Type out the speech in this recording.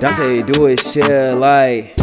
Dante do it shit like